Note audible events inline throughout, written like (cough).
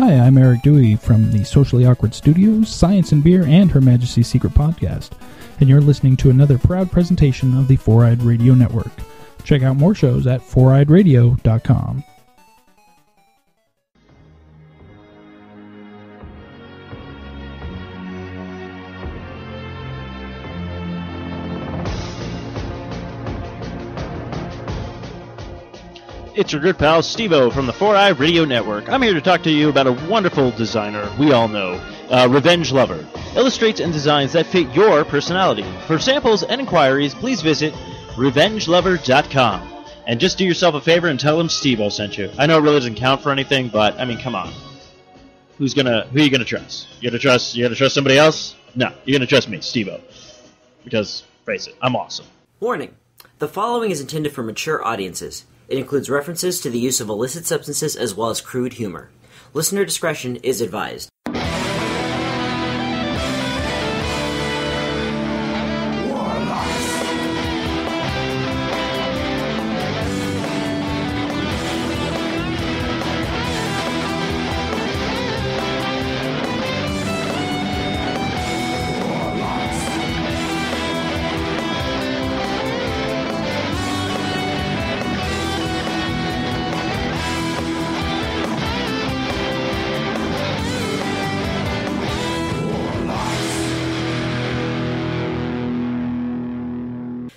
Hi, I'm Eric Dewey from the Socially Awkward Studios, Science and Beer, and Her Majesty's Secret Podcast, and you're listening to another proud presentation of the Four Eyed Radio Network. Check out more shows at foureyedradio.com. It's your good pal Stevo from the Four Eye Radio Network. I'm here to talk to you about a wonderful designer we all know, uh, Revenge Lover. Illustrates and designs that fit your personality. For samples and inquiries, please visit revengelover.com. And just do yourself a favor and tell him Stevo sent you. I know it really doesn't count for anything, but I mean, come on. Who's gonna? Who are you gonna trust? You gonna trust? You gonna trust somebody else? No, you're gonna trust me, Stevo. Because face it, I'm awesome. Warning The following is intended for mature audiences. It includes references to the use of illicit substances as well as crude humor. Listener discretion is advised.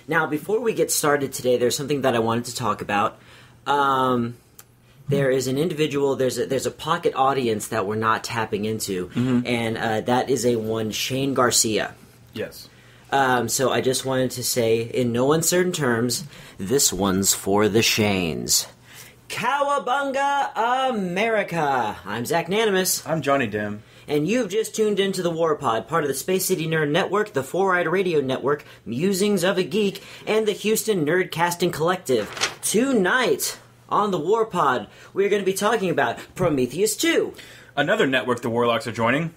Now, before we get started today, there's something that I wanted to talk about. Um, there is an individual. There's a there's a pocket audience that we're not tapping into, and uh, that is a one Shane Garcia. Yes. Um, so I just wanted to say, in no uncertain terms, this one's for the Shanes. Cowabunga, America! I'm Zach Nanimus, I'm Johnny Dim. And you've just tuned into the Warpod, part of the Space City Nerd Network, the Four Eyed Radio Network, Musings of a Geek, and the Houston Nerdcasting Collective. Tonight on the Warpod, we're going to be talking about Prometheus 2, Another network the Warlocks are joining.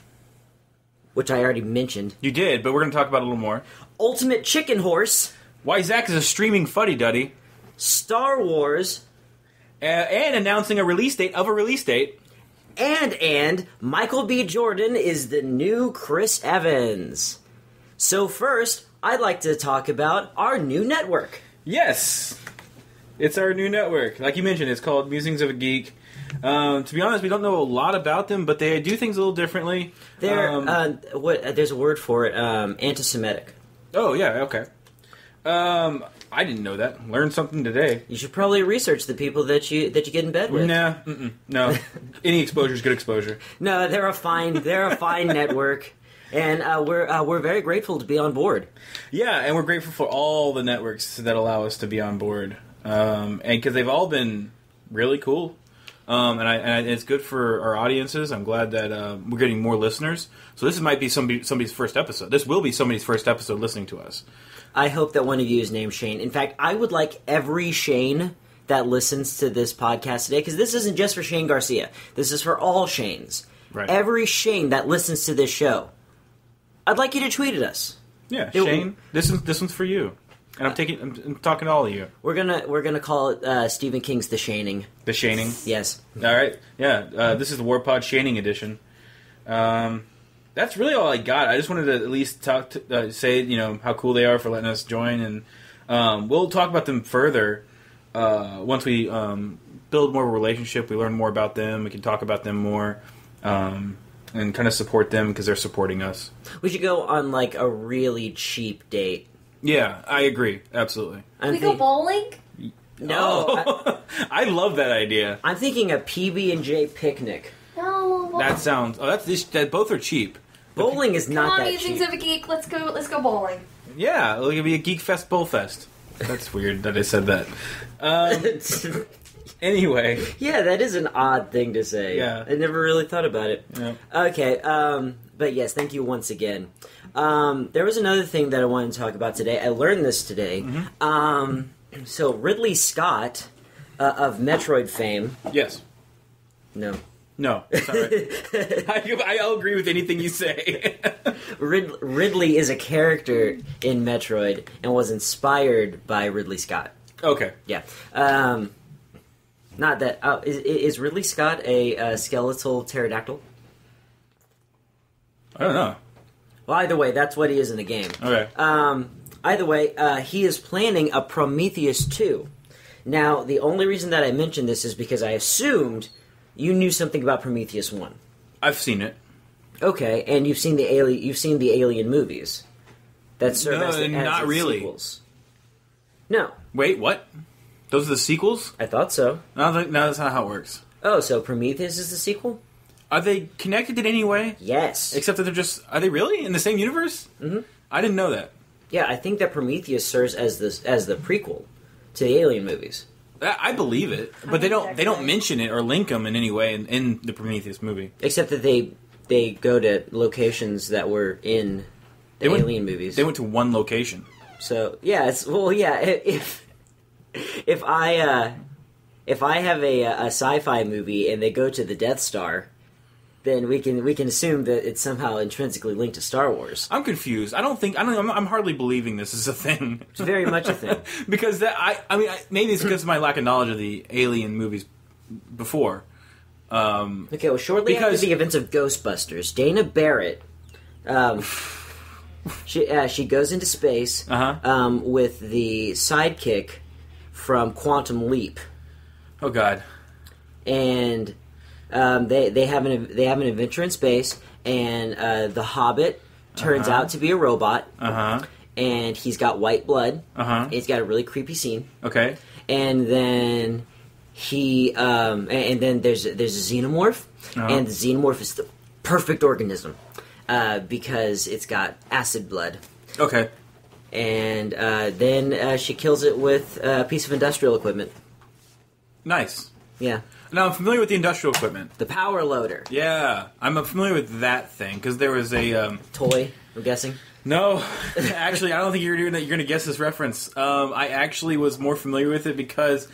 which I already mentioned, You did, but we're going to talk about it a little more. Ultimate Chicken Horse, Why Zach is a streaming fuddy duddy, Star Wars, uh, and announcing a release date of a release date. And and Michael B. Jordan is the new Chris Evans. So first, I'd like to talk about our new network. Yes, it's our new network. Like you mentioned, it's called Musings of a Geek. Um, to be honest, we don't know a lot about them, but they do things a little differently. There, Um, uh, what? Uh, there's a word for it. Um, anti-Semitic. oh yeah, okay. Um, I didn't know that. Learned something today. You should probably research the people that you that you get in bed with. Nah, mm-mm, no. (laughs) Any exposure is good exposure. No, they're a fine they're a fine network, and uh, we're uh, we're very grateful to be on board. Yeah, and we're grateful for all the networks that allow us to be on board, um, and because they've all been really cool, um, and, I, and it's good for our audiences. I'm glad that uh, we're getting more listeners. So this might be somebody, somebody's first episode. This will be somebody's first episode listening to us. I hope that one of you is named Shane. In fact, I would like every Shane that listens to this podcast today, because this isn't just for Shane Garcia. This is for all Shanes. Right. Every Shane that listens to this show, I'd like you to tweet at us. Yeah, It- Shane, this is this one's for you, and I'm taking I'm, I'm talking to all of you. We're gonna we're gonna call it uh, Stephen King's The Shaning. The Shaning. Yes. All right, yeah. Uh, this is the Warpod Shaning edition. Um, that's really all I got. I just wanted to at least talk to uh, say you know how cool they are for letting us join, and um, we'll talk about them further uh, once we um, build more of a relationship. We learn more about them. We can talk about them more. Um, and kind of support them because they're supporting us. We should go on like a really cheap date. Yeah, I agree. Absolutely. I'm we go think- bowling? No, I, Oh, (laughs) I love that idea. I'm thinking a PB and J picnic. No. bowl- That sounds. Oh, that's this, that. Both are cheap. Bowling is Come not on, that musings cheap. of a geek. Let's go. Let's go bowling. Yeah, it'll be a Geek Fest Bull Fest. That's (laughs) weird that I said that. Um, (laughs) anyway, yeah, that is an odd thing to say. Yeah. I never really thought about it. Yeah. Okay, um, but yes, thank you once again. Um, there was another thing that I wanted to talk about today. I learned this today. Mm-hmm. Um, so Ridley Scott uh, of Metroid fame. yes, No, no, it's all right. (laughs) I, I'll agree with anything you say. (laughs) Rid- Ridley is a character in Metroid and was inspired by Ridley Scott. okay, Yeah. Um, Not that. Uh, is, is Ridley Scott a uh, skeletal pterodactyl? I don't know. Well, either way, that's what he is in the game. Okay. Um, either way, uh, he is planning a Prometheus 2. Now, the only reason that I mentioned this is because I assumed you knew something about Prometheus 1. I've seen it. Okay, and you've seen the alien you've seen the alien movies. That serve No, as, the, as not its really. sequels. No, Wait, what? Those are the sequels? I thought so. No, no, that's not how it works. Oh, so Prometheus is the sequel? Are they connected in any way? Yes. Except that they're just. Are they really in the same universe? Mm-hmm. I didn't know that. yeah, I think that Prometheus serves as the as the prequel to the alien movies. I I believe it, but they don't. They don't mention it or link them in any way in, in the Prometheus movie. Except that they they go to locations that were in the They went- alien movies. They went to one location. So yeah, it's well, yeah. (laughs) If if I uh, if I have a, a sci-fi movie and they go to the Death Star, then we can we can assume that it's somehow intrinsically linked to Star Wars. I'm confused. I don't think. I don't. I'm, I'm hardly believing this is a thing. It's very much a thing. (laughs) because that I. I mean, I, maybe it's because of my lack of knowledge of the Alien movies before. Um, Okay, well, shortly Because- after the events of Ghostbusters, Dana Barrett, um, (laughs) she uh, she goes into space Uh-huh. um, with the sidekick from Quantum Leap. oh God. and um, they they have an they have an adventure in space, and uh, the Hobbit turns Uh-huh. out to be a robot, Uh huh. and he's got white blood. Uh huh. It's got a really creepy scene, Okay. and then he um, and, then there's there's a xenomorph, Uh-huh. and the xenomorph is the perfect organism uh, because it's got acid blood. Okay. And uh, then uh, she kills it with a piece of industrial equipment. Nice. Yeah, Now I'm familiar with the industrial equipment. the power loader Yeah, I'm familiar with that thing because there was a. Um, toy. I'm guessing. no, (laughs) actually, I don't think you're doing that. you're gonna guess this reference. Um, I actually was more familiar with it because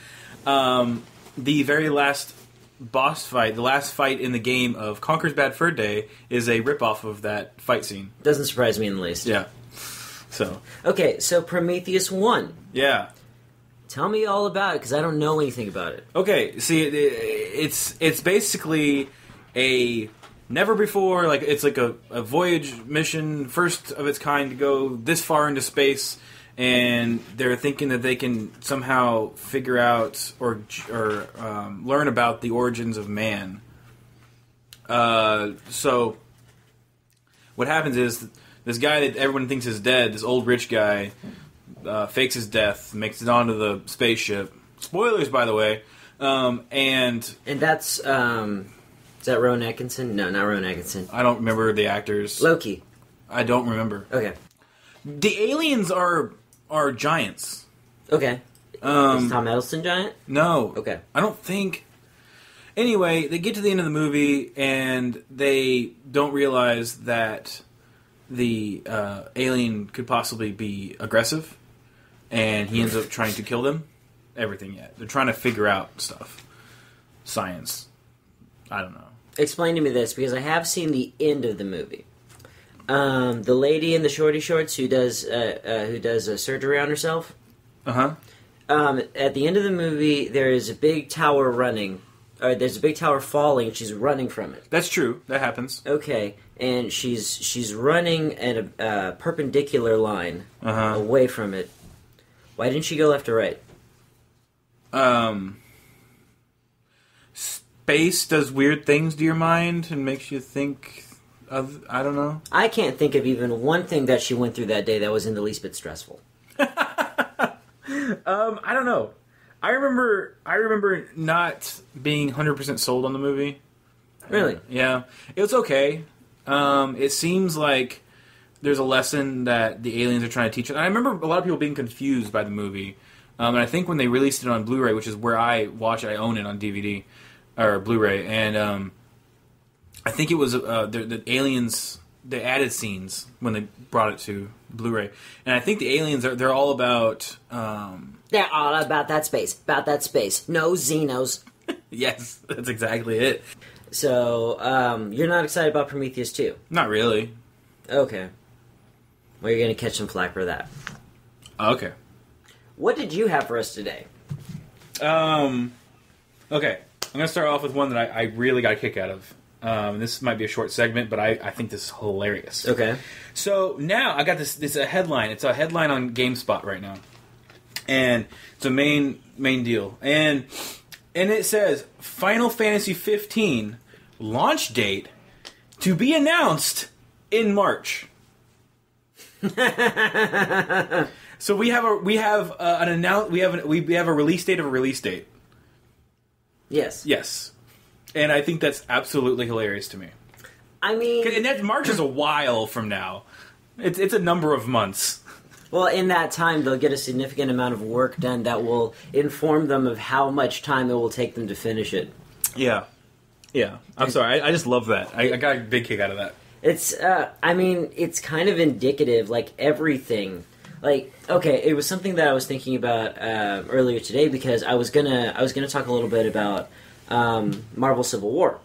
um, the very last boss fight, the last fight in the game of Conker's Bad Fur Day, is a ripoff of that fight scene. Doesn't surprise me in the least. Yeah. So Okay, so Prometheus 1. yeah. Tell me all about it, because I don't know anything about it. Okay, see, it, it's it's basically a never before like it's like a, a voyage mission, first of its kind to go this far into space, and they're thinking that they can somehow figure out or or um, learn about the origins of man. Uh, so what happens is this guy that everyone thinks is dead, this old rich guy, uh, fakes his death, makes it onto the spaceship. Spoilers, by the way. Um, and And that's, um. Is that Rowan Atkinson? No, not Rowan Atkinson. I don't remember the actors. Loki. I don't remember. Okay. The aliens are are giants. Okay. Um, Is Tom Hiddleston giant? no. Okay. I don't think. Anyway, they get to the end of the movie and they don't realize that the uh, alien could possibly be aggressive, and he ends up trying to kill them. Everything yet? They're trying to figure out stuff, science. I don't know. Explain to me this, because I have seen the end of the movie. Um, the lady in the shorty shorts who does uh, uh, who does uh, surgery on herself. Uh huh. Um, at the end of the movie, there is a big tower running, or there's a big tower falling. and She's running from it. That's true. That happens. Okay, and she's she's running at a uh, perpendicular line Uh huh. away from it. Why didn't she go left or right? um, space does weird things to your mind and makes you think of I don't know. I can't think of even one thing that she went through that day that was in the least bit stressful. (laughs) Um, I don't know. I remember I remember not being 100% sold on the movie. Really? Yeah. It was okay. Um, it seems like there's a lesson that the aliens are trying to teach. And I remember a lot of people being confused by the movie. Um, and I think when they released it on Blu-ray, which is where I watch it, I own it on DVD or Blu-ray, and um, I think it was uh, the, the aliens. They added scenes when they brought it to Blu-ray, and I think the aliens are they're all about. Um, They're all about that space, about that space. No Xenos. (laughs) yes, that's exactly it. So, um, you're not excited about Prometheus 2? Not really. Okay. Well, you're gonna catch some flack for that. Okay. What did you have for us today? Um, Okay, I'm gonna start off with one that I, I really got a kick out of. Um, this might be a short segment, but I, I think this is hilarious. Okay. So now I got this. This is a headline. It's a headline on GameSpot right now, and it's a main main deal. And and it says Final Fantasy 15 launch date to be announced in March. (laughs) so we have a we have uh, an announce we have an, we we have a release date of a release date. Yes. Yes, and I think that's absolutely hilarious to me. I mean, And that March is a while from now. It's it's a number of months. well, in that time, they'll get a significant amount of work done that will inform them of how much time it will take them to finish it. Yeah, yeah. I'm sorry. I, I just love that. I, I got a big kick out of that. It's, uh, I mean, it's kind of indicative, like everything. Like, okay, it was something that I was thinking about uh, earlier today because I was gonna, I was gonna talk a little bit about um, Marvel Civil War.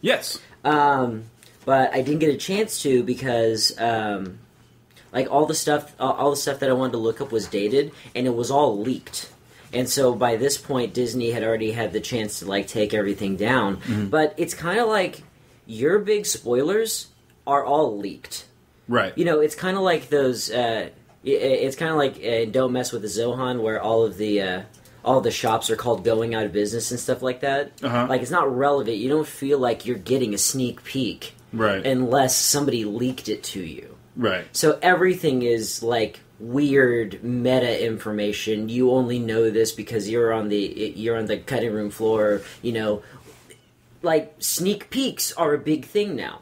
Yes. Um, but I didn't get a chance to because, um, like, all the stuff, all, all the stuff that I wanted to look up was dated, and it was all leaked. And so by this point, Disney had already had the chance to like take everything down. But it's kind of like your big spoilers are all leaked. Right. You know, it's kind of like those. Uh, it's kind of like uh, "Don't Mess with the Zohan," where all of the uh, all the shops are called going out of business and stuff like that. Uh-huh. Like it's not relevant. You don't feel like you're getting a sneak peek Right. unless somebody leaked it to you. right. So everything is like weird meta information. You only know this because you're on the you're on the cutting room floor. You know, like sneak peeks are a big thing now.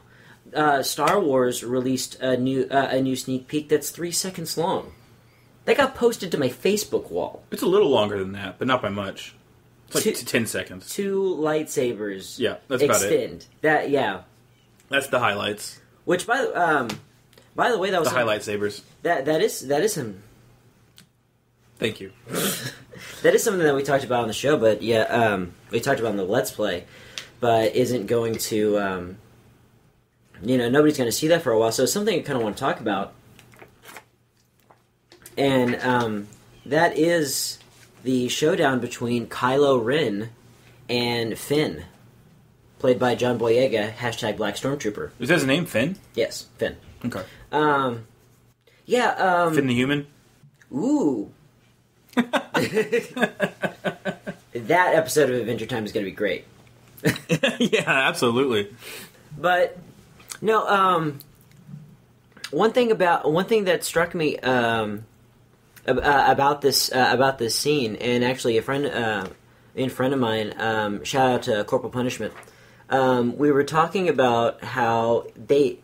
Uh, Star Wars released a new uh, a new sneak peek that's three seconds long. That got posted to my Facebook wall. It's a little longer than that, but not by much. It's like Two- t- ten seconds. Two lightsabers. Yeah, that's about it. That yeah. That's the highlights. Which by the um, by the way, that was The highlight sabers. That that is that is some Thank you. (laughs) That is something that we talked about on the show, but yeah, um, we talked about in the Let's Play, but isn't going to, um, you know, nobody's going to see that for a while. So it's something I kind of want to talk about, and um, that is the showdown between Kylo Ren and Finn, played by John Boyega. Hashtag Black Stormtrooper. Is that his name? Finn. Yes, Finn. Okay. Um, yeah. Um, Finn the human. Ooh. (laughs) that episode of Adventure Time is going to be great. (laughs) yeah, absolutely. But no, um, one thing about one thing that struck me um, uh, about this uh, about this scene, and actually a friend, uh, a friend of mine, um, shout out to Corporal Punishment. Um, we were talking about how they,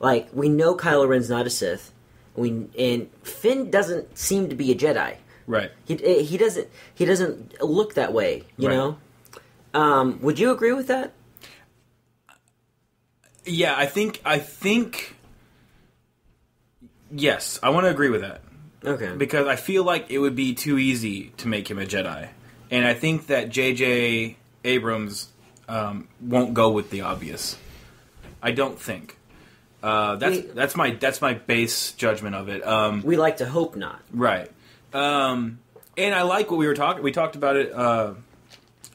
like, we know Kylo Ren's not a Sith. We and Finn doesn't seem to be a Jedi. Right. He he doesn't he doesn't look that way. You Right. know. Um, would you agree with that? Yeah, I think. I think. Yes, I want to agree with that Okay. because I feel like it would be too easy to make him a Jedi, and I think that J.J. Abrams um, won't go with the obvious. I don't think. Uh, that's We- that's my that's my base judgment of it. Um, we like to hope not. Right. Um, and I like what we were talking. We talked about it uh,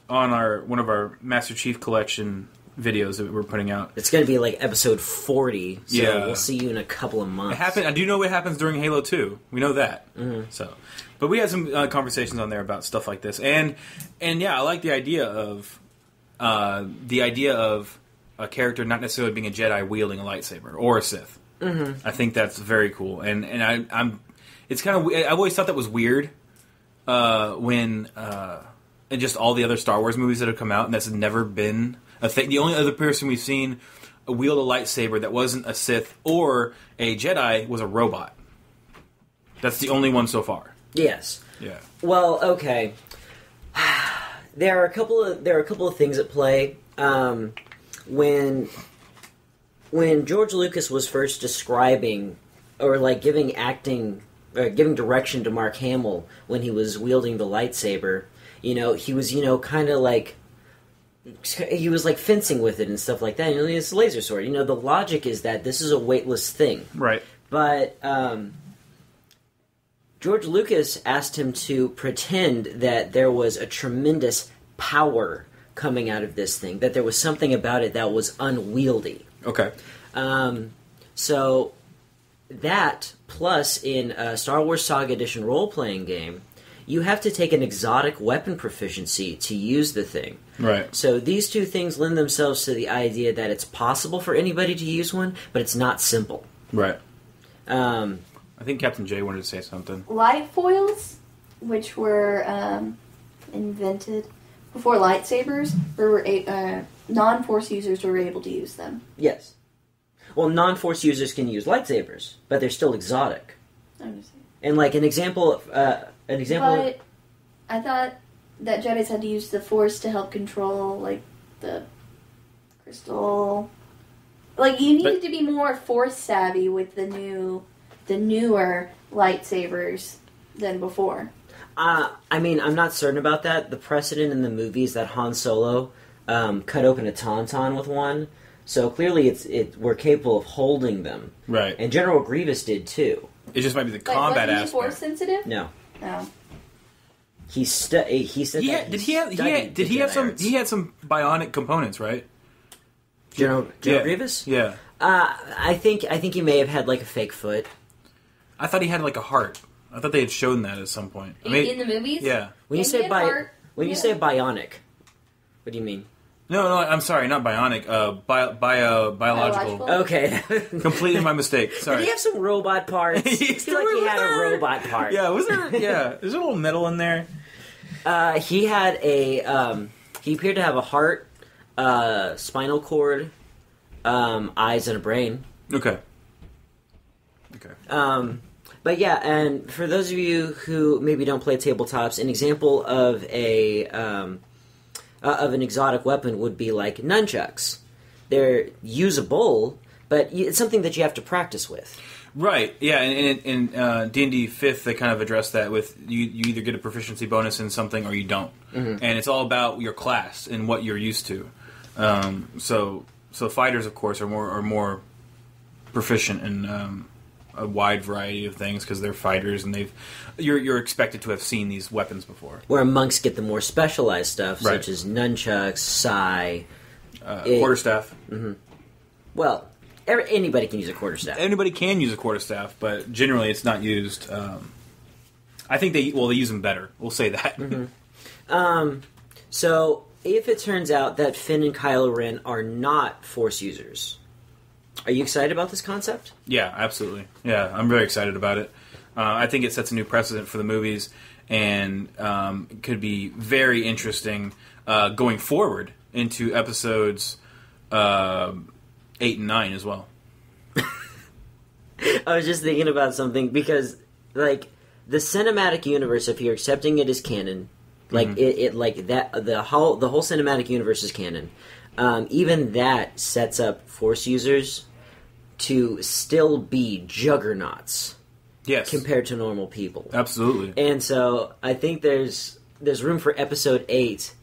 on our one of our Master Chief Collection videos that we're putting out. It's going to be like episode 40, so Yeah. we'll see you in a couple of months. It happened. I do know what happens during Halo Two. We know that. So, but we had some uh, conversations on there about stuff like this, and and yeah, I like the idea of uh, the idea of a character not necessarily being a Jedi wielding a lightsaber or a Sith. Mm-hmm. I think that's very cool, and and I, I'm. It's kind of. I've always thought that was weird uh, when uh, and just all the other Star Wars movies that have come out, and that's never been a thing. The only other person we've seen wield a lightsaber that wasn't a Sith or a Jedi was a robot. That's the only one so far. Yes. Yeah. Well, okay. (sighs) There are a couple of there are a couple of things at play. Um, when when George Lucas was first describing or like giving acting or giving direction to Mark Hamill when he was wielding the lightsaber, you know, he was you know kind of like he was like fencing with it and stuff like that. You know, it's a laser sword. You know, the logic is that this is a weightless thing. Right. But um, George Lucas asked him to pretend that there was a tremendous power coming out of this thing. That there was something about it that was unwieldy. Okay. Um, so that plus in a Star Wars Saga Edition role playing game, you have to take an exotic weapon proficiency to use the thing. Right. So these two things lend themselves to the idea that it's possible for anybody to use one, but it's not simple. Right. Um, I think Captain J wanted to say something. Light foils, which were um, invented before lightsabers, were a- uh, non-force users were able to use them. yes. Well, non-force users can use lightsabers, but they're still exotic. I understand. And like an example, of, uh, an example. But I thought that Jedi's had to use the Force to help control, like the crystal. Like you needed But- to be more Force savvy with the new, the newer lightsabers than before. Uh, I mean, I'm not certain about that. The precedent in the movies that Han Solo um, cut open a tauntaun with one, so clearly it's it we're capable of holding them, Right. and General Grievous did too. It just might be the Like, combat wasn't he Force sensitive? No, No. he stu- he said He that had, did he have? He had, did he have some? arts. He had some bionic components, right? General General yeah. Grievous. Yeah. Uh, I think I think he may have had like a fake foot. I thought he had like a heart. I thought they had shown that at some point. I In, mean, in the movies? yeah. When you Yeah, say bi- heart. when you say bionic, what do you mean? No, no, I'm sorry, not bionic. Uh, bio, bio, biological. Biological. Okay. (laughs) Completely my mistake. (laughs) Did Sorry. he have some robot parts? (laughs) I Yes, feel like he was had a robot part. Yeah, was there? Yeah, there's a little metal in there. Uh, he had a. Um, he appeared to have a heart, uh, spinal cord, um, eyes, and a brain. Okay. Okay. Um, but yeah, and for those of you who maybe don't play tabletops, an example of a um, uh, of an exotic weapon would be like nunchucks. They're usable, but it's something that you have to practice with. Right. Yeah. And in in, uh, D and D fifth, they kind of address that with you. You either get a proficiency bonus in something or you don't, and it's all about your class and what you're used to. Um, so so fighters, of course, are more are more proficient in um, a wide variety of things because they're fighters and they've you're you're expected to have seen these weapons before. Where monks get the more specialized stuff, Right. such as nunchucks, sai. Uh, It- quarterstaff. Well, every, anybody can use a quarterstaff. Anybody can use a quarterstaff, but generally it's not used. Um, I think they well they use them better. We'll say that. Um, so if it turns out that Finn and Kylo Ren are not Force users, are you excited about this concept? Yeah, absolutely. Yeah, I'm very excited about it. Uh, I think it sets a new precedent for the movies and um, could be very interesting uh, going forward into episodes uh, eight and nine as well. (laughs) I was just thinking about something because, like, the cinematic universe, if you're accepting it as canon, like Mm-hmm. it, it, like that, the whole the whole cinematic universe is canon. Um, even that sets up Force users to still be juggernauts Yes, compared to normal people. absolutely. And so I think there's there's room for episode eight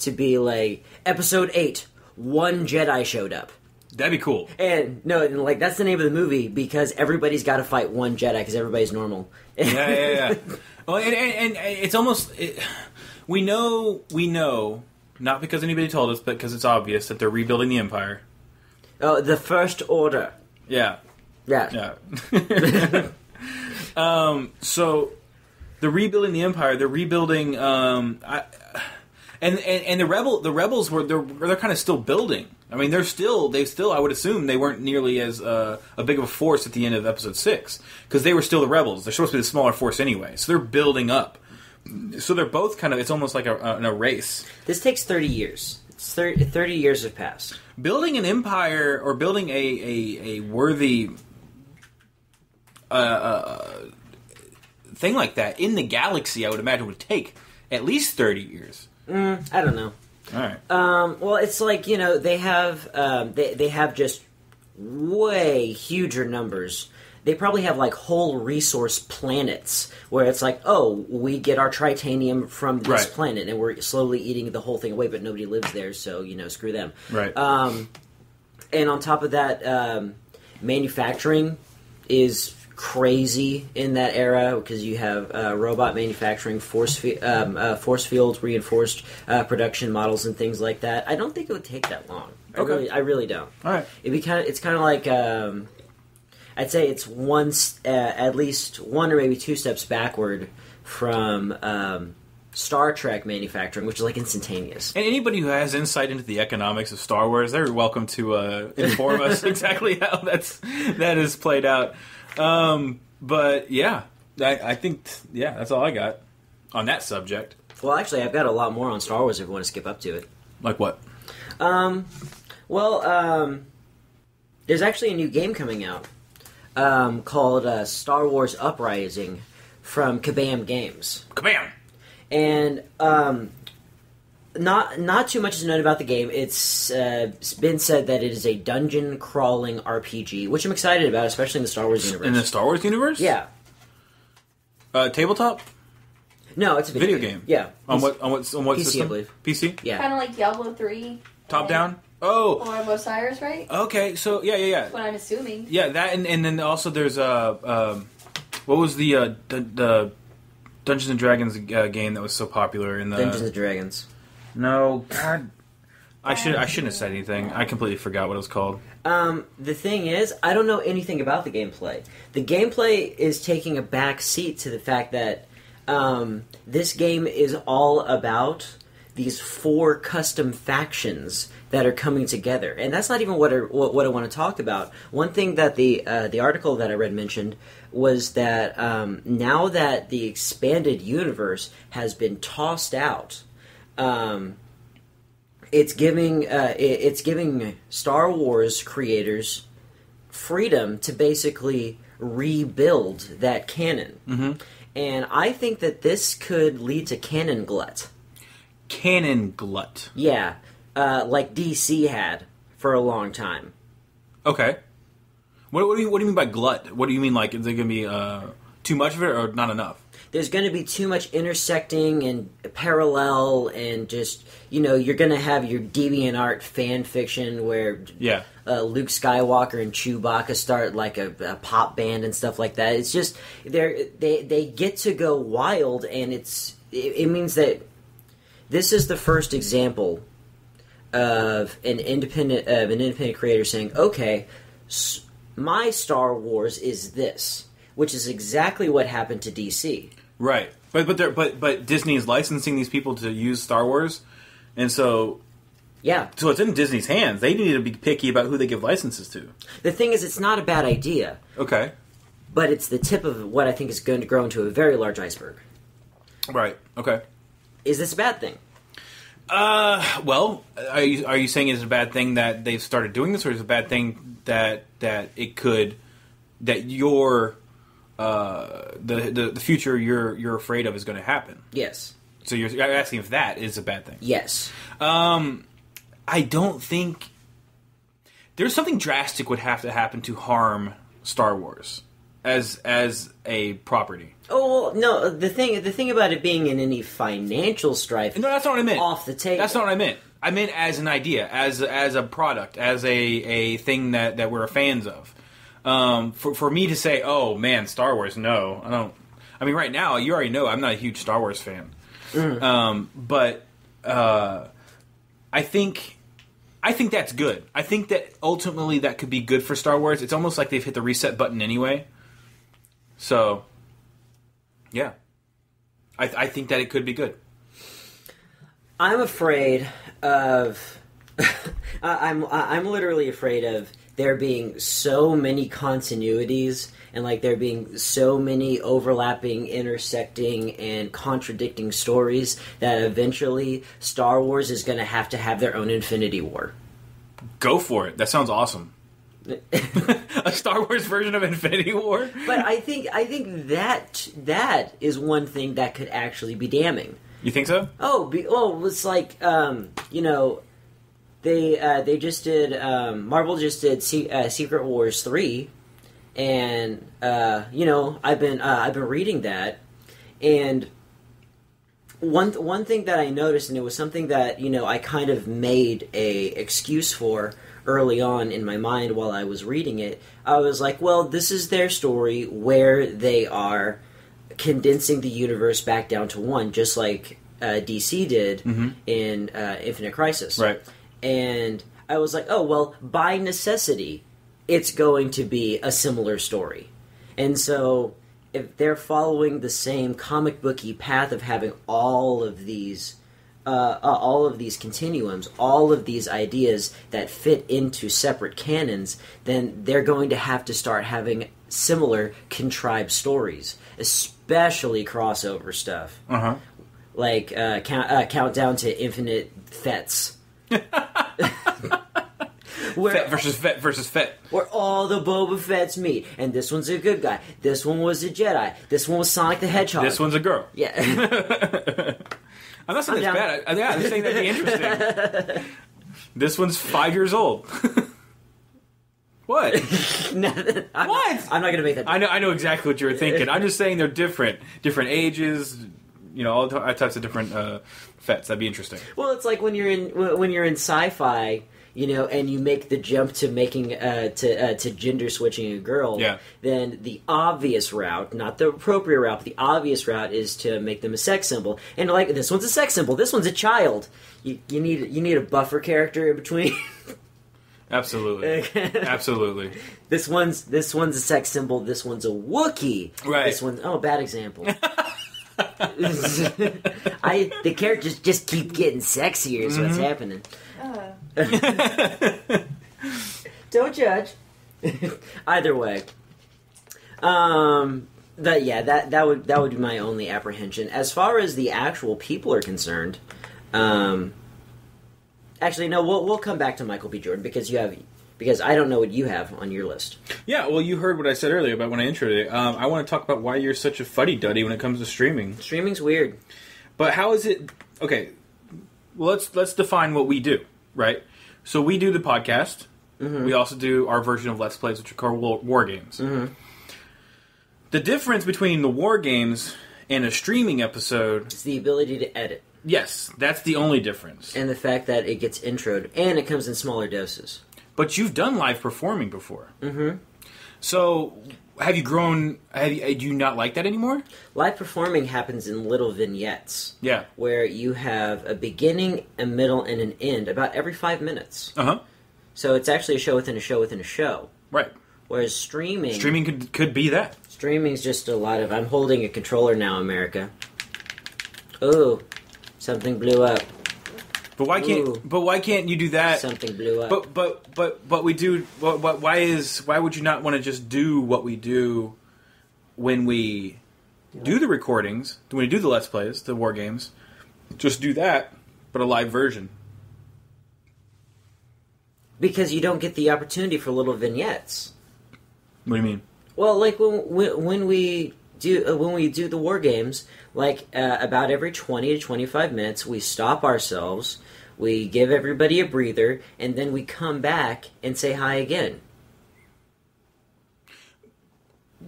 to be like episode eight. One Jedi showed up, That'd be cool. and no, and like that's the name of the movie because everybody's got to fight one Jedi because everybody's normal. Yeah, yeah, yeah. well, and, and, and it's almost it, we know we know not because anybody told us, but because it's obvious that they're rebuilding the empire. oh, the First Order. Yeah, Yeah. Yeah. (laughs) um, so they're rebuilding the empire. They're rebuilding. Um, I, and, and and the rebel the rebels were they're they're kind of still building. I mean, they're still they still I would assume they weren't nearly as uh, a big of a force at the end of episode six because they were still the rebels. They're supposed to be the smaller force anyway, so they're building up. So they're both kind of it's almost like a, a, a race. This takes thirty years. It's 30, 30 years have passed. building an empire or building a a, a worthy uh, uh, thing like that in the galaxy, I would imagine would take at least thirty years. I don't know. All right, Um, well, it's like you know they have um, they they have just way huger numbers. They probably have like whole resource planets where it's like, oh, we get our tritanium from this Right. planet, and we're slowly eating the whole thing away, but nobody lives there, so you know, screw them. right. Um, and on top of that, um, manufacturing is crazy in that era because you have uh, robot manufacturing, force fe- um, uh, force field reinforced uh, production models, and things like that. I don't think it would take that long. I Okay. really, I really don't. All right. It'd be kind of, it's kind of like, um, I'd say it's one, uh, at least one or maybe two steps backward from um, Star Trek manufacturing, which is like instantaneous. And anybody who has insight into the economics of Star Wars, they're welcome to uh, inform us (laughs) exactly how that's that is played out. Um, but yeah, I, I think yeah, that's all I got on that subject. Well, actually, I've got a lot more on Star Wars if you want to skip up to it. Like what? Um, well, um, there's actually a new game coming out um, called uh, Star Wars Uprising from Kabam Games. Kabam! and um, not not too much is known about the game. It's uh, it's been said that it is a dungeon crawling RPG, which I'm excited about, especially in the Star Wars universe. In the Star Wars universe? yeah, Uh, tabletop no, it's a video, video game. Yeah, On It's- what on what on what PC, I system? believe. PC. Yeah, Kind of like Diablo 3. Top and down. Oh, Lord of Osiris, right? okay. So yeah, yeah, yeah. That's what I'm assuming. Yeah, that and, and then also there's uh um, what was the uh the, the Dungeons and Dragons uh, game that was so popular in the Dungeons and Dragons. No, God, I should I shouldn't have said anything. I completely forgot what it was called. Um, the thing is, I don't know anything about the gameplay. The gameplay is taking a back seat to the fact that um, this game is all about these four custom factions that are coming together, and that's not even what I, what, what I want to talk about. One thing that the uh, the article that I read mentioned was that um, now that the expanded universe has been tossed out. Um, it's giving uh, it, it's giving Star Wars creators freedom to basically rebuild that canon, mm-hmm. and I think that this could lead to canon glut. Canon Glut. Yeah, uh, like DC had for a long time. Okay. What, what do you what do you mean by glut? What do you mean like is it gonna be uh too much of it or not enough? There's going to be too much intersecting and parallel, and just you know, you're going to have your deviant art fan fiction where Yeah. uh, Luke Skywalker and Chewbacca start like a, a pop band and stuff like that. It's just they they they get to go wild, and it's it, it means that this is the first example of an independent of an independent creator saying, "Okay, my Star Wars is this," which is exactly what happened to DC. Right. But but but but Disney is licensing these people to use Star Wars, and so Yeah, so it's in Disney's hands. They need to be picky about who they give licenses to. the thing is, it's not a bad idea, Okay. but it's the tip of what I think is going to grow into a very large iceberg. Right. Okay. Is this a bad thing? Uh, well, are you are you saying it's a bad thing that they've started doing this, or is it a bad thing that that it could that your uh the the, the future you're you're afraid of is going to happen? Yes. So you're, you're asking if that is a bad thing? Yes. Um, I don't think there's something drastic would have to happen to harm Star Wars as as a property. Oh well, no. The thing, the thing about it being in any financial strife, No, that's not what I meant. off the table. That's not what I meant. I meant as an idea, as as a product, as a, a thing that, that we're fans of. Um, for for me to say, oh man, Star Wars, no, I don't. I mean, right now you already know I'm not a huge Star Wars fan. Um, but uh, I think I think that's good. I think that ultimately that could be good for Star Wars. It's almost like they've hit the reset button anyway. So, yeah, I, I think that it could be good. I'm afraid of. (laughs) I- I'm I'm literally afraid of there being so many continuities and like there being so many overlapping, intersecting, and contradicting stories that eventually Star Wars is going to have to have their own Infinity War. Go for it. That sounds awesome. (laughs) a Star Wars version of Infinity War. But I think I think that that is one thing that could actually be damning. You think so? Oh, be, oh, it's like um, you know, they uh, they just did um, Marvel just did Se- uh, Secret Wars three, and uh, you know I've been uh, I've been reading that, and one one thing that I noticed, and it was something that you know I kind of made a excuse for early on in my mind while I was reading it. I was like, well, this is their story where they are condensing the universe back down to one, just like uh, DC did in uh, Infinite Crisis. Right. And I was like, oh well, by necessity, it's going to be a similar story. And so, if they're following the same comic booky path of having all of these, uh, uh, all of these continuums, all of these ideas that fit into separate canons, then they're going to have to start having similar contrived stories, especially crossover stuff, Uh huh. like uh, count, uh, countdown to infinite fets. (laughs) Where Fet versus Fet versus Fet. where all the Boba Fett's meet. And this one's a good guy. This one was a Jedi. This one was Sonic the Hedgehog. This one's a girl. Yeah. (laughs) I'm not saying I'm that's down. bad. I, yeah, I'm saying that'd be interesting. (laughs) this one's five years old. (laughs) what? No, I'm What? Not, I'm not going to make that. I know. I know exactly what you were thinking. I'm just saying they're different, different ages. You know, all types of different uh, fets. That'd be interesting. well, it's like when you're in when you're in sci-fi, you know, and you make the jump to making uh, to uh, to gender switching a girl. Yeah. Then the obvious route, not the appropriate route, but the obvious route is to make them a sex symbol. And like this one's a sex symbol. This one's a child. You, you need you need a buffer character in between. (laughs) Absolutely. (laughs) Absolutely. This one's this one's a sex symbol. This one's a Wookie. Right. This one oh bad example. (laughs) I the characters just keep getting sexier. Is what's happening. Uh, Don't judge. (laughs) Either way, um, that yeah that that would that would be my only apprehension as far as the actual people are concerned. Um, actually, no, we'll we'll come back to Michael B. Jordan because you have because I don't know what you have on your list. Yeah. Well, you heard what I said earlier about when I introed it. Um, I want to talk about why you're such a fuddy duddy when it comes to streaming. Streaming's weird. But how is it? Okay, well let's let's define what we do, right? So we do the podcast. We also do our version of Let's Plays, which are called war, war games. The difference between the war games and a streaming episode, is the ability to edit. yes, that's the only difference. and the fact that it gets introed and it comes in smaller doses. But you've done live performing before, mm-hmm. So have you grown? Have you, do you not like that anymore? Live performing happens in little vignettes Yeah. where you have a beginning, a middle, and an end about every five minutes. Uh huh. So it's actually a show within a show within a show. Right. Whereas streaming, Streaming could could be that. streaming's just a lot of. I'm holding a controller now, America. Oh, something blew up. But why can't? Ooh. But why can't you do that? Something blew up. But but but but we do. What, what, why is why would you not want to just do what we do when we do the recordings? When we do the let's plays, the war games, just do that, but a live version. because you don't get the opportunity for little vignettes. What do you mean? Well, like when when when we do uh, when we do the war games, like uh, about every twenty to twenty five minutes, we stop ourselves, we give everybody a breather, and then we come back and say hi again.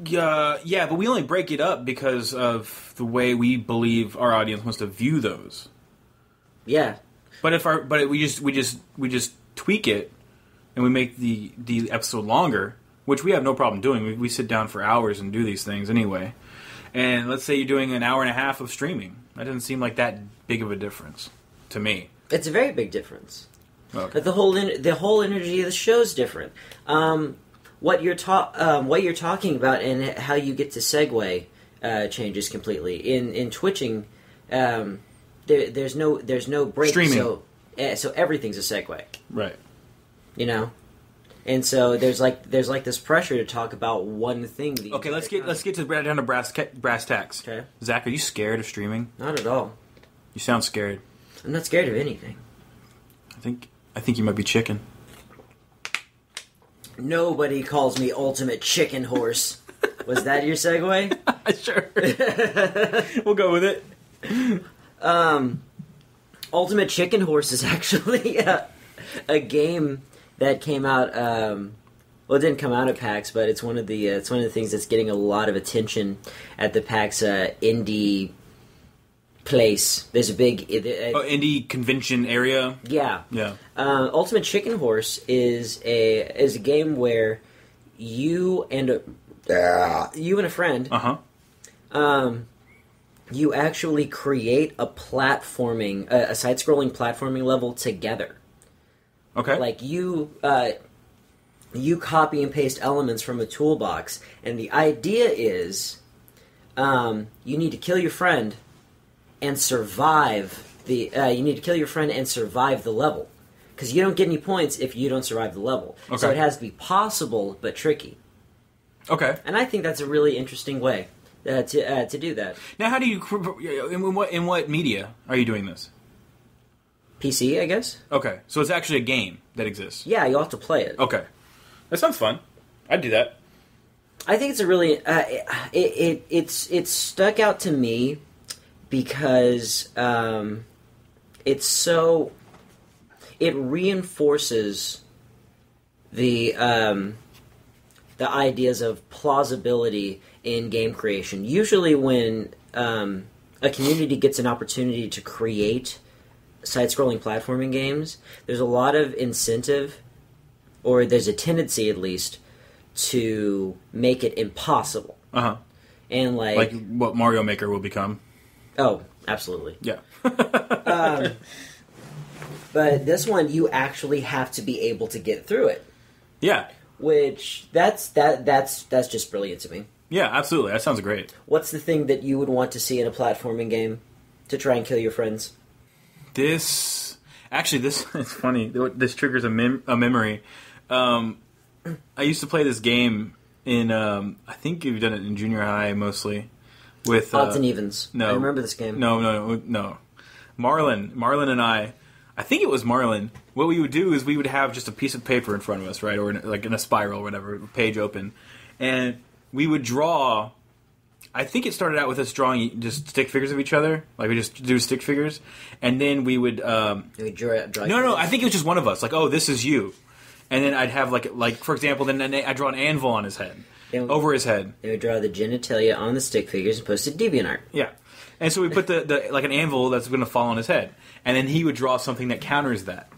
Yeah, yeah, but we only break it up because of the way we believe our audience wants to view those. Yeah, But if our but we just we just we just tweak it and we make the the episode longer, which we have no problem doing. We, we sit down for hours and do these things anyway. And let's say you're doing an hour and a half of streaming. That doesn't seem like that big of a difference to me. it's a very big difference. Okay. But the whole the whole energy of the show is different. Um, what you're ta- um, what you're talking about and how you get to segue uh, changes completely. In in twitching, um, there, there's no there's no break. Streaming. So eh, so everything's a segue. Right. You know. And so there's like there's like this pressure to talk about one thing. Okay, let's get let's get to right down to brass brass tacks. Okay. Zach, are you scared of streaming? Not at all. You sound scared. I'm not scared of anything. I think I think you might be chicken. Nobody calls me ultimate chicken horse. (laughs) Was that your segue? (laughs) sure. (laughs) we'll go with it. Um, Ultimate Chicken Horse is actually a, a game that came out. Um, well, it didn't come out at PAX, but it's one of the uh, it's one of the things that's getting a lot of attention at the PAX uh, indie place. There's a big uh, Oh, indie convention area. yeah. Yeah. Uh, Ultimate Chicken Horse is a is a game where you and a uh, you and a friend Uh huh. um, you actually create a platforming a, a side scrolling platforming level together. Okay. Like you uh, you copy and paste elements from a toolbox, and the idea is um, you need to kill your friend and survive the. Uh, you need to kill your friend and survive the level because you don't get any points if you don't survive the level. So it has to be possible but tricky, okay. and I think that's a really interesting way uh, to uh, to do that. Now, how do you in what in what media are you doing this? PC, I guess. Okay, so it's actually a game that exists. Yeah, you'll have to play it. Okay, that sounds fun. I'd do that. I think it's a really uh, it, it it's it's stuck out to me because um, it's so it reinforces the um, the ideas of plausibility in game creation. Usually, when um, a community gets an opportunity to create side-scrolling platforming games, there's a lot of incentive, or there's a tendency, at least, to make it impossible. Uh huh. And like, Like what Mario Maker will become. oh, absolutely. Yeah. (laughs) But this one, you actually have to be able to get through it, yeah. which that's that that's that's just brilliant to me. Yeah. Absolutely. That sounds great. What's the thing that you would want to see in a platforming game to try and kill your friends? This actually, this (laughs) it's funny. This triggers a, mem- a memory. Um, I used to play this game in. Um, I think you've done it in junior high mostly. With Odds uh, and evens. no. I remember this game. No, no, no, no. Marlon, Marlon and I, I think it was Marlon. What we would do is we would have just a piece of paper in front of us, right, or in, like in a spiral, or whatever, page open, and we would draw. I think it started out with us drawing just stick figures of each other, like we just do stick figures, and then we would. Um, would draw no, no, I think it was just one of us. Like, oh, this is you, and then I'd have like, like for example, then I draw an anvil on his head, over his head. They would draw the genitalia on the stick figures and post it DeviantArt. Yeah. And so we put the, the like an anvil that's going to fall on his head, and then he would draw something that counters that,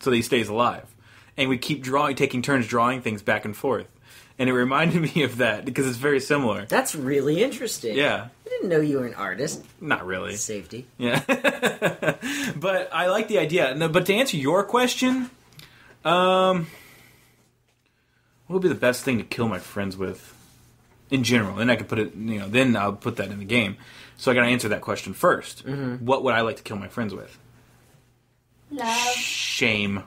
so that he stays alive. And we keep drawing, taking turns drawing things back and forth, and it reminded (laughs) me of that because it's very similar. That's really interesting. Yeah, I didn't know you were an artist. not really. Safety. Yeah, (laughs) but I like the idea. No, but to answer your question, um, what would be the best thing to kill my friends with? In general, then I could put it. You know, then I'll put that in the game. So I got to answer that question 1st What would I like to kill my friends with? Love. Shame,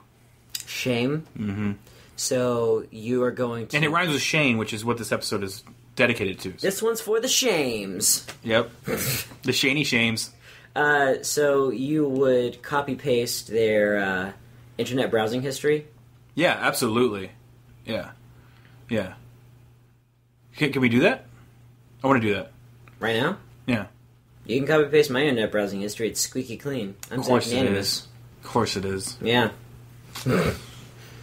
Shame. Mm-hmm. So you are going to. and it rhymes with Shane, which is what this episode is dedicated to. This one's for the shames. Yep, (laughs) the Shaney shames. Uh, so you would copy paste their uh, internet browsing history. Yeah, absolutely. Yeah, yeah. Can, can we do that? I want to do that. Right now, Yeah. you can copy paste my internet browsing history. It's squeaky clean. I'm Of course it is. Of course it is. Yeah. (laughs)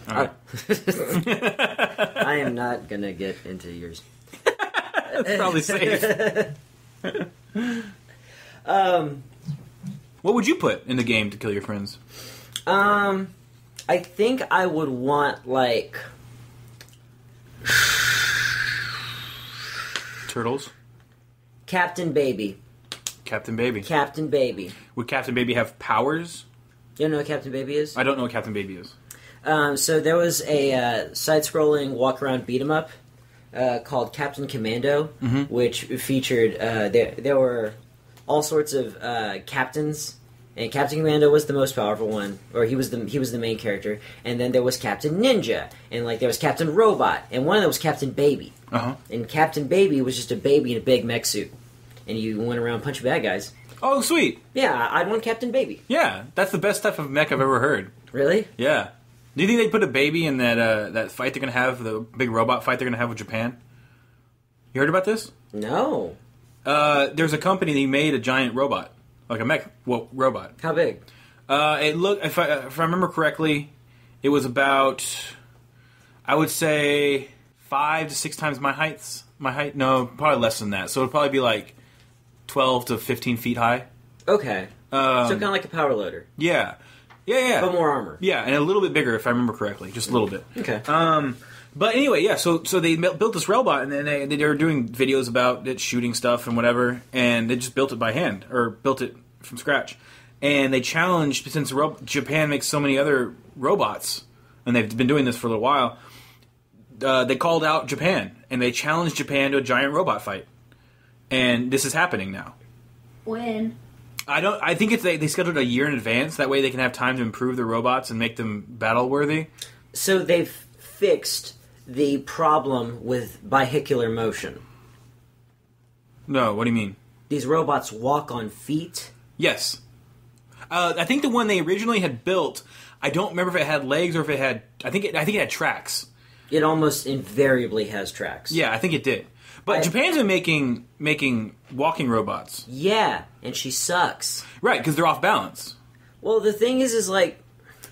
Right. (laughs) (laughs) I am not gonna get into yours. That's probably safe. (laughs) Um, What would you put in the game to kill your friends? um, I think I would want like Turtles? Captain Baby. Captain Baby. Captain Baby. Would Captain Baby have powers? You know what Captain Baby is? I don't know what Captain Baby is. Um, so there was a uh, side-scrolling walk-around beat 'em up uh, called Captain Commando, which featured uh, there. There were all sorts of uh, captains, and Captain Commando was the most powerful one, or he was the he was the main character. And then there was Captain Ninja, and like there was Captain Robot, and one of them was Captain Baby. Uh huh. And Captain Baby was just a baby in a big mech suit, and you went around punching bad guys. Oh, sweet. Yeah, I'd want Captain Baby. Yeah, that's the best type of mech I've ever heard. Really? Yeah. Do you think they'd put a baby in that uh, that fight they're gonna have, the big robot fight they're gonna have with Japan? You heard about this? No. Uh, there's a company that made a giant robot, like a mech well, robot. How big? Uh, it looked, if I, if I remember correctly, it was about, I would say, five to six times my heights. My height? No, probably less than that. So it'd probably be like twelve to fifteen feet high. Okay. Um, so kind of like a power loader, yeah, yeah, yeah, but more armor. yeah, and a little bit bigger if I remember correctly, just a little bit. Okay. Um, but anyway, yeah. So so they mel- built this robot, and then they they were doing videos about it shooting stuff and whatever, and they just built it by hand or built it from scratch. And they challenged since ro- Japan makes so many other robots, and they've been doing this for a little while. Uh, they called out Japan, and they challenged Japan to a giant robot fight, and this is happening now. When? I don't. I think it's they, they scheduled a year in advance. That way, they can have time to improve the robots and make them battle worthy. So they've fixed the problem with vehicular motion. No, what do you mean? These robots walk on feet. Yes. Uh, I think the one they originally had built, I don't remember if it had legs or if it had. I think it, I think it had tracks. It almost invariably has tracks. Yeah, I think it did. But I- Japan's been making making walking robots, Yeah, and she sucks. right? Because they're off balance. Well, the thing is, is like,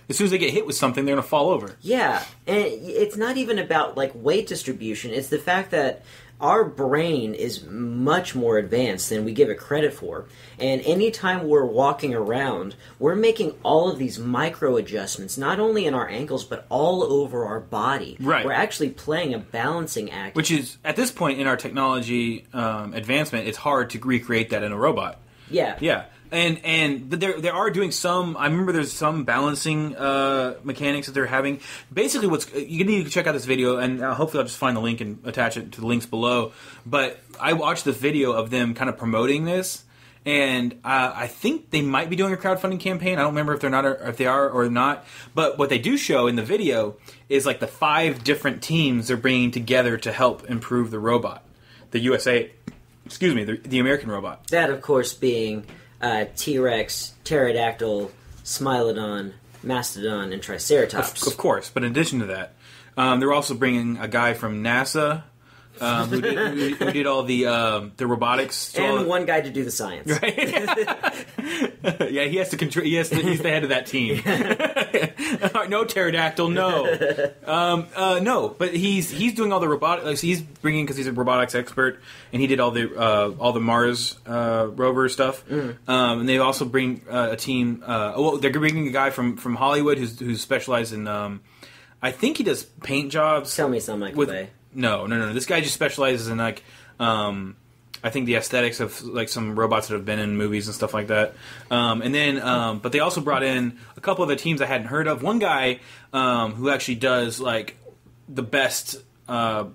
As soon as they get hit with something, they're gonna fall over. yeah, and it's not even about like weight distribution. It's the fact that our brain is much more advanced than we give it credit for. And anytime we're walking around, we're making all of these micro adjustments, not only in our ankles, but all over our body. Right. We're actually playing a balancing act. Which is at this point in our technology um, advancement, it's hard to recreate that in a robot. yeah. Yeah, and and there they are doing some. I remember there's some balancing uh, mechanics that they're having. Basically, what's you need to check out this video, and uh, hopefully I'll just find the link and attach it to the links below. But I watched this video of them kind of promoting this, and uh, I think they might be doing a crowdfunding campaign. I don't remember if they're not or if they are or not. But what they do show in the video is like the five different teams they're bringing together to help improve the robot, the USA. Excuse me, the, the American robot. That, of course, being uh, T Rex, Pterodactyl, Smilodon, Mastodon, and Triceratops. Of course, but in addition to that, um, they're also bringing a guy from NASA um, who, did, who, who did all the um, the robotics. all- and one guy to do the science. (laughs) yeah, he has to control. He has to, he's the head of that team. (laughs) (laughs) no pterodactyl, no, um, uh, no. But he's he's doing all the robotics. Like, he's bringing because he's a robotics expert, and he did all the uh, all the Mars uh, rover stuff. Um, and they also bring uh, a team. Uh, well, they're bringing a guy from from Hollywood who's who's specialized in. Um, I think he does paint jobs. Tell me something, like with no, no, no, no. This guy just specializes in like, um, I think the aesthetics of like some robots that have been in movies and stuff like that. Um, and then, um, but they also brought in a couple of the teams I hadn't heard of. One guy um, who actually does like the best. Uh,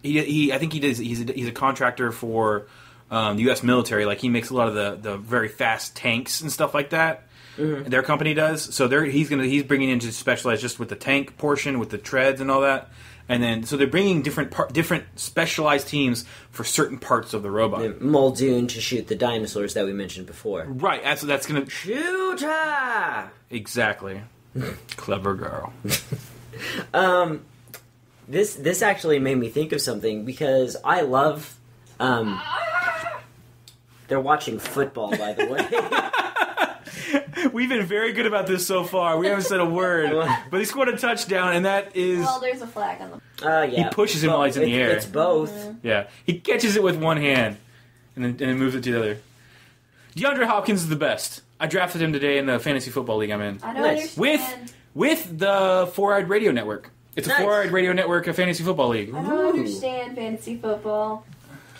he, he, I think he does. He's a, he's a contractor for um, the U.S. military. Like he makes a lot of the the very fast tanks and stuff like that. Their company does. So they're he's gonna he's bringing in to specialize just with the tank portion, with the treads and all that. And then so they're bringing different par- different specialized teams for certain parts of the robot. Muldoon to shoot the dinosaurs that we mentioned before. Right. That's that's gonna Shoot! ah! exactly. (laughs) Clever girl. (laughs) um, This this actually made me think of something because I love. Um, they're watching football, by the way. (laughs) (laughs) We've been very good about this so far. We haven't said a word, (laughs) but he scored a touchdown, and that is Well, there's a flag on the. Uh, yeah. He pushes him while he's in the air. It's both. yeah. He catches it with one hand, and then and then moves it to the other. DeAndre Hopkins is the best. I drafted him today in the fantasy football league I'm in. I don't Nice. understand. with with the Four Eyed Radio Network. It's a Four Eyed Radio Network, a fantasy football league. I don't understand fantasy football.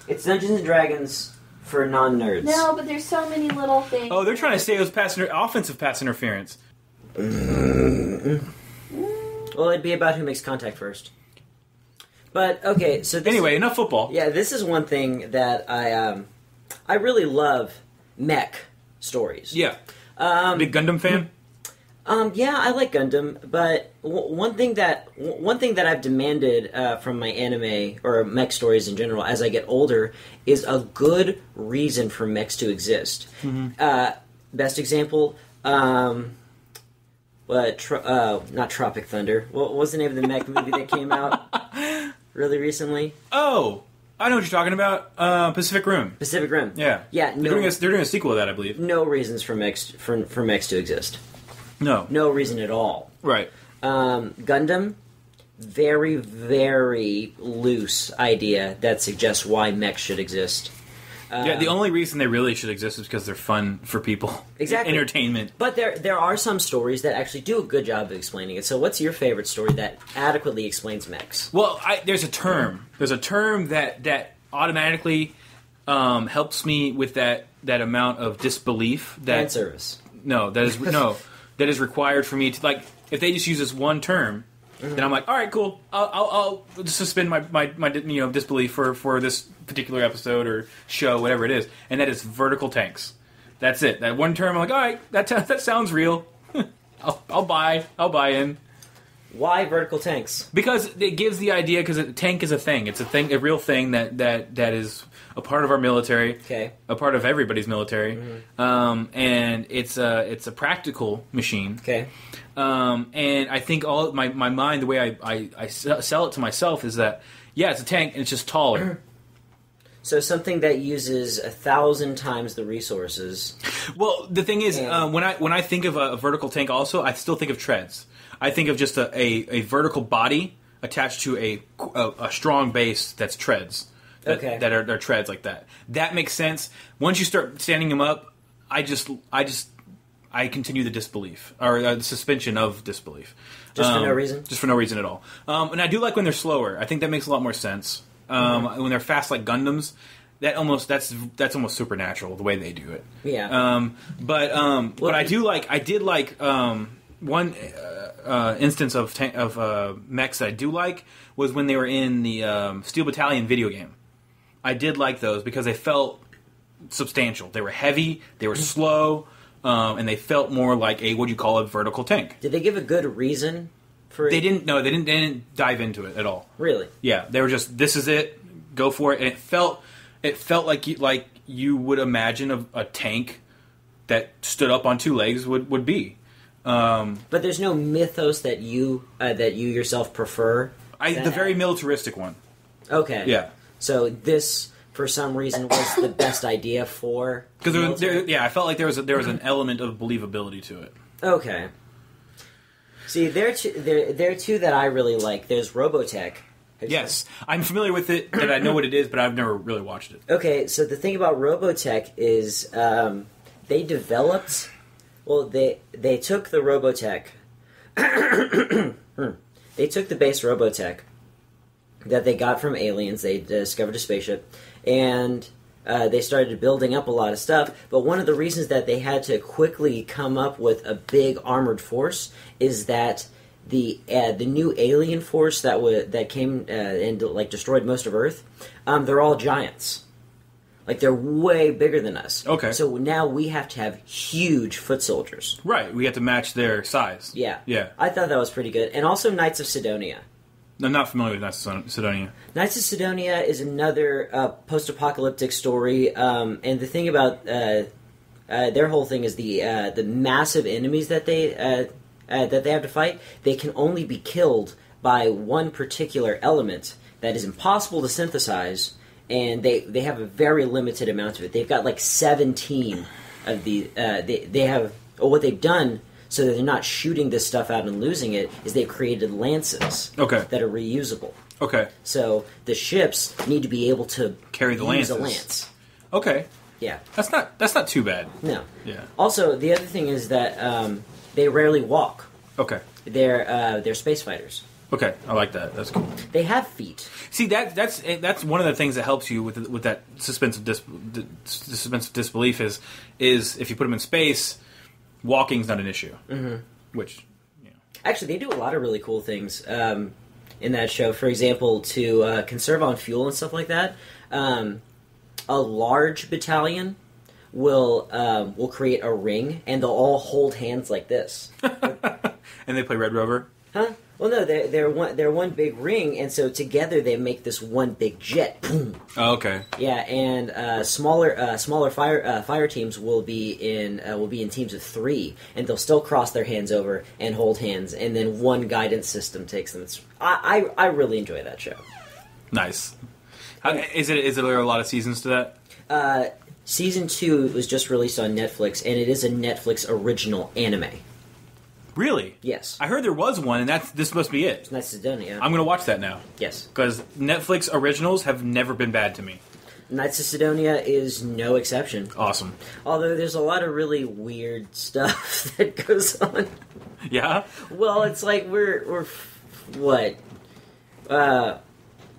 It's Dungeons and Dragons for non nerds. No, but there's so many little things. Oh, they're trying to say it was pass inter- offensive pass interference. Well, it'd be about who makes contact first. But okay, so this Anyway, enough football. yeah, this is one thing that I um, I really love mech stories. Yeah. Um, Big Gundam fan. Um, yeah, I like Gundam, but w- one thing that w- one thing that I've demanded uh, from my anime or mech stories in general as I get older is a good reason for mechs to exist. Uh, best example, um, what? Tro- uh, not Tropic Thunder. What was the name of the mech movie that came out (laughs) really recently? Oh, I know what you're talking about. Uh, Pacific Rim. Pacific Rim. Yeah. Yeah, They're doing a, they're doing a sequel of that, I believe. No reasons for mechs for for mechs to exist. No. No reason at all. Right. Um, Gundam, very, very loose idea that suggests why mechs should exist. yeah, the only reason they really should exist is because they're fun for people. (laughs) Exactly. Entertainment. But there there are some stories that actually do a good job of explaining it. So what's your favorite story that adequately explains mechs? Well, I, there's a term. There's a term that that automatically um, helps me with that that amount of disbelief Fan service. no that is no (laughs) that is required for me to like if they just use this one term. Then I'm like, all right, cool. I'll, I'll, I'll suspend my, my, my you know disbelief for, for this particular episode or show, whatever it is, and that is vertical tanks. That's it. That one term, I'm like, all right, that (laughs) that sounds real. (laughs) I'll, I'll buy. I'll buy in. Why vertical tanks? because it gives the idea because a tank is a thing it's a thing a real thing that that that is a part of our military Okay. a part of everybody's military um, and it's a it's a practical machine Okay. um, and I think all my, my mind the way I I sell it to myself is that yeah it's a tank and it's just taller (clears throat) So something that uses a thousand times the resources. Well, the thing is, Yeah. uh, when I when I think of a, a vertical tank, also I still think of treads. I think of just a, a, a vertical body attached to a, a a strong base that's treads. That, Okay. that are, are treads like that. That makes sense. Once you start standing them up, I just I just I continue the disbelief or uh, the suspension of disbelief. Just for Um, no reason? Just for no reason at all. Um, and I do like when they're slower. I think that makes a lot more sense. Um, Mm-hmm. When they're fast like Gundams, that almost that's that's almost supernatural the way they do it. Yeah. Um, but um, but I do like I did like um, one uh, uh, instance of ta- of uh, mechs that I do like was when they were in the um, Steel Battalion video game. I did like those because they felt substantial. They were heavy, they were slow, um, and they felt more like a what do you call a vertical tank. Did they give a good reason for it? They didn't no, they didn't they didn't dive into it at all. Really? Yeah, they were just this is it, go for it, and it felt it felt like you like you would imagine a, a tank that stood up on two legs would would be. Um, But there's no mythos that you uh, that you yourself prefer. I the very militaristic one. Okay. Yeah, So this, for some reason, was the best idea for because there, was- there, yeah, I felt like there was a, there was an element of believability to it. Okay. See, there, are two, there, there are two that I really like. There's Robotech. Yes, I'm familiar with it, and I know what it is, but I've never really watched it. Okay, so the thing about Robotech is um, they developed. Well, they they took the Robotech. (coughs) Hmm. they took the base Robotech that they got from aliens. They discovered a spaceship, and uh, they started building up a lot of stuff. But one of the reasons that they had to quickly come up with a big armored force is that the uh, the new alien force that was that came uh, and like destroyed most of Earth. Um, they're all giants. Like they're way bigger than us. Okay. So now we have to have huge foot soldiers. Right, we have to match their size. Yeah. yeah. I thought that was pretty good. And also Knights of Sidonia. I'm not familiar with Knights of Sidonia. Knights of Sidonia is another uh, post-apocalyptic story, um, and the thing about uh, uh, their whole thing is the uh, the massive enemies that they uh, uh, that they have to fight. They can only be killed by one particular element that is impossible to synthesize, and they they have a very limited amount of it. They've got like seventeen of the they they have what they've done. So that they're not shooting this stuff out and losing it. Is they've created lances Okay. that are reusable. Okay, So the ships need to be able to Carry the use a lances. lance. okay, Yeah. that's not that's not too bad. No. Yeah. Also, the other thing is that um, they rarely walk. Okay, They're uh, they're space fighters. okay, I like that. That's cool. They have feet. See that that's that's one of the things that helps you with with that suspense of dis, suspense of disbelief is is if you put them in space, walking's not an issue. Mm-hmm. Which you know, Actually, they do a lot of really cool things um, in that show. For example, to uh, conserve on fuel and stuff like that, um, a large battalion will um, will create a ring, and they'll all hold hands like this. (laughs) and they play Red Rover. Huh? Well, no, they're they're one they're one big ring, and so together they make this one big jet. Boom. Oh, okay, Yeah, and uh, smaller uh, smaller fire uh, fire teams will be in uh, will be in teams of three, and they'll still cross their hands over and hold hands, and then one guidance system takes them. I, I I really enjoy that show. nice. How, is it is there a lot of seasons to that? Uh, season two was just released on Netflix, and it is a Netflix original anime. Really? Yes, I heard there was one, and that's this must be it. it's not Sidonia. I'm gonna watch that now yes. because Netflix originals have never been bad to me. Knights of Sidonia is no exception. Awesome. Although there's a lot of really weird stuff (laughs) that goes on. Yeah. Well, it's like we're we're what? Uh,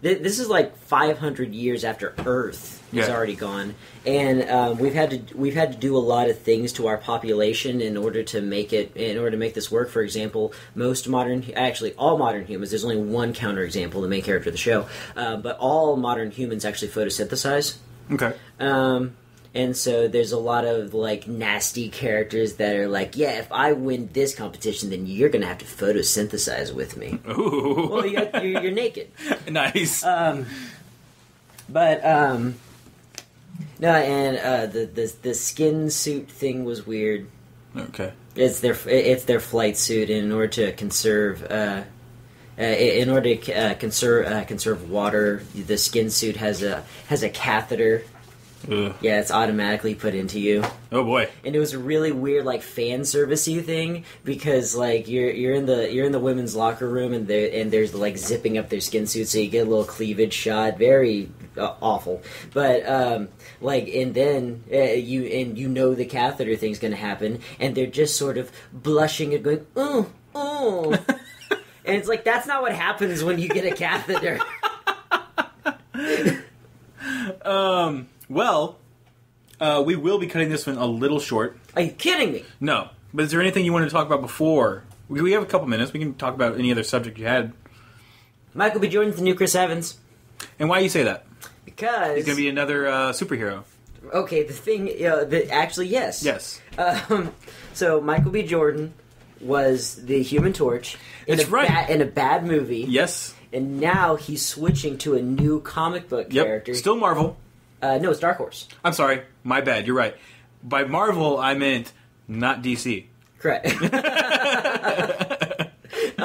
th- this is like 500 years after Earth is Yeah. already gone, and um, we've had to we've had to do a lot of things to our population in order to make it in order to make this work. For example, most modern, actually all modern humans. There's only one counterexample, the main character of the show, uh, but all modern humans actually photosynthesize. Okay. Um, and so there's a lot of like nasty characters that are like, yeah, if I win this competition, then you're gonna have to photosynthesize with me. (laughs) Ooh. well, you you're naked. (laughs) nice. Um, but um, no, and uh, the, the the skin suit thing was weird. okay. It's their it's their flight suit in order to conserve. Uh, uh, in order to uh, conserve uh, conserve water, the skin suit has a has a catheter. Ugh. Yeah, it's automatically put into you. Oh boy. and it was a really weird like fan servicey thing because like you're you're in the you're in the women's locker room and there and there's like zipping up their skin suits so you get a little cleavage shot very awful but um like and then uh, you and you know the catheter thing's gonna happen and they're just sort of blushing and going oh oh (laughs) and it's like that's not what happens when you get a catheter (laughs) Um. Well, uh, we will be cutting this one a little short. are you kidding me No. But is there anything you wanted to talk about before? We, we have a couple minutes. We can talk about any other subject you had. michael b jordan's the new chris evans And why do you say that? Because He's going to be another uh, superhero. Okay, the thing, uh, the, actually, yes. Yes. Um, so Michael B. Jordan was the Human Torch. In It's a right. Ba- in a bad movie. Yes. And now he's switching to a new comic book Yep. character. Still Marvel. Uh, no, it's Dark Horse. I'm sorry. My bad. You're right. By Marvel, I meant not DC. Correct. (laughs) (laughs)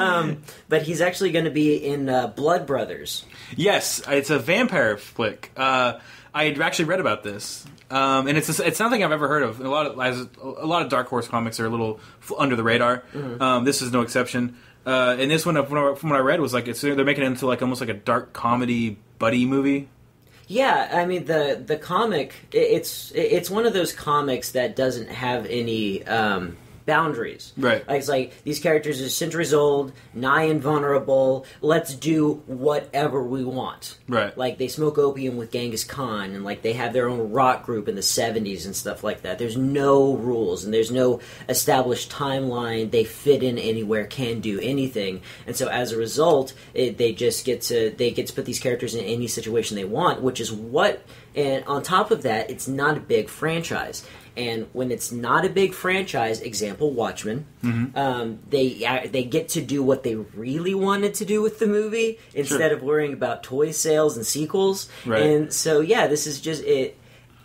um, but he's actually going to be in uh, Blood Brothers. Yes, it's a vampire flick. Uh, I had actually read about this, um, and it's it's nothing I've ever heard of. A lot of as, a lot of Dark Horse comics are a little f- under the radar. Um, this is no exception. Uh, and this one, from what I- from what I read, was like it's they're making it into like almost like a dark comedy buddy movie. Yeah, I mean the the comic. It's it's one of those comics that doesn't have any um, boundaries. Right. Like, it's like these characters are centuries old, nigh invulnerable. Let's do whatever we want. Right. Like they smoke opium with Genghis Khan, and like they have their own rock group in the '70s and stuff like that. There's no rules, and there's no established timeline. They fit in anywhere, can do anything, and so as a result, it, they just get to they get to put these characters in any situation they want, which is what. And on top of that, it's not a big franchise. And when it's not a big franchise, example Watchmen, um, they uh, they get to do what they really wanted to do with the movie instead of worrying about toy sales and sequels. Right. And so yeah, this is just it.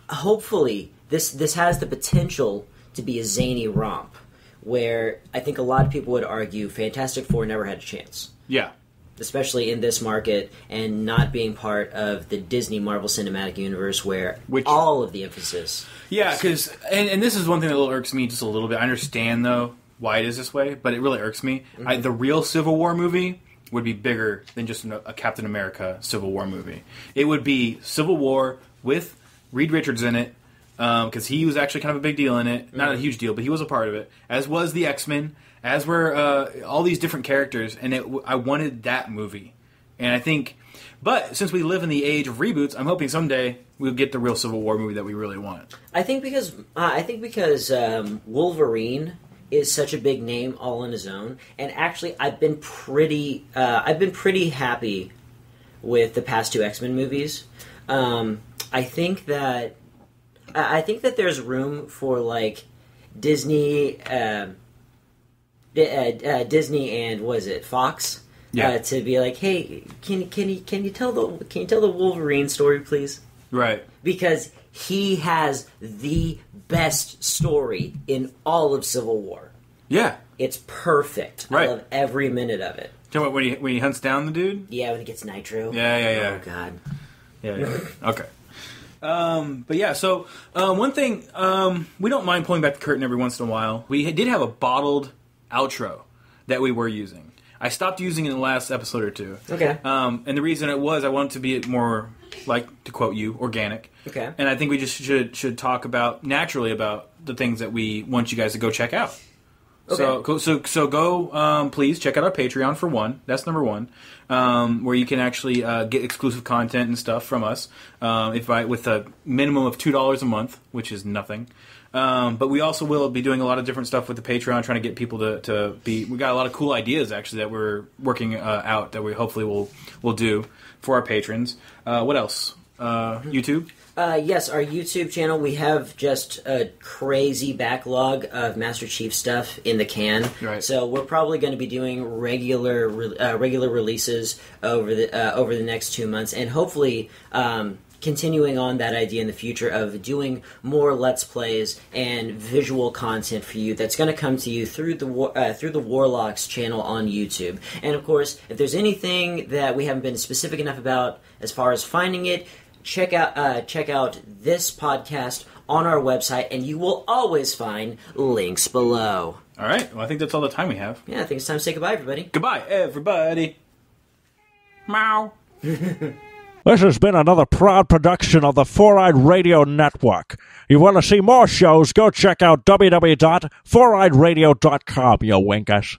Hopefully, this this has the potential to be a zany romp, where I think a lot of people would argue Fantastic Four never had a chance Yeah. Especially in this market and not being part of the Disney Marvel Cinematic Universe where Which- all of the emphasis. Yeah, because and, and this is one thing that little irks me just a little bit. I understand though why it is this way, but it really irks me. Mm-hmm. I, the real Civil War movie would be bigger than just a, Captain America Civil War movie. It would be Civil War with Reed Richards in it um, because he was actually kind of a big deal in it. Not a mm-hmm. huge deal, but he was a part of it. As was the X Men. As were uh, all these different characters, and it, I wanted that movie. And I think, but since we live in the age of reboots, I'm hoping someday we'll get the real Civil War movie that we really want. I think because uh, I think because um, Wolverine is such a big name all on his own, and actually I've been pretty uh, I've been pretty happy with the past two X Men movies. Um, I think that I think that there's room for like Disney, uh, uh, Disney and was it Fox? Yeah. Uh, to be like, hey, can can you can you tell the can you tell the Wolverine story, please? Right. because he has the best story in all of Civil War. Yeah. It's perfect. Right. I love every minute of it. Tell me what, when he when he hunts down the dude. Yeah, when he gets nitro. Yeah, yeah, yeah. Oh god. Yeah. yeah. okay. Um, but yeah, so um, one thing um, we don't mind pulling back the curtain every once in a while. We did have a bottled outro that we were using. I stopped using it in the last episode or two. Okay. Um, and the reason it was I wanted to be more like to quote you, organic. Okay. And I think we just should should talk about naturally about the things that we want you guys to go check out. So Okay. go, so so go um, please check out our Patreon for one. That's number one, um, where you can actually uh, get exclusive content and stuff from us. Um, if I, with a minimum of two dollars a month, which is nothing. Um, but we also will be doing a lot of different stuff with the Patreon, trying to get people to, to be. We got a lot of cool ideas actually that we're working uh, out that we hopefully will will do for our patrons. Uh, what else? Uh, YouTube. Uh, yes, our YouTube channel, we have just a crazy backlog of Master Chief stuff in the can. Right. So we're probably going to be doing regular re- uh, regular releases over the uh, over the next two months, and hopefully. Um, Continuing on that idea in the future of doing more let's plays and visual content for you, that's going to come to you through the War- uh, through the Warlocks channel on YouTube. And of course, if there's anything that we haven't been specific enough about as far as finding it, check out uh, check out this podcast on our website, and you will always find links below. All right. Well, I think that's all the time we have. Yeah, I think it's time to say goodbye, everybody. Goodbye, everybody. Meow. (laughs) This has been another proud production of the Four Eyed Radio Network. You want to see more shows? Go check out www.foureyedradio.com, you winkers.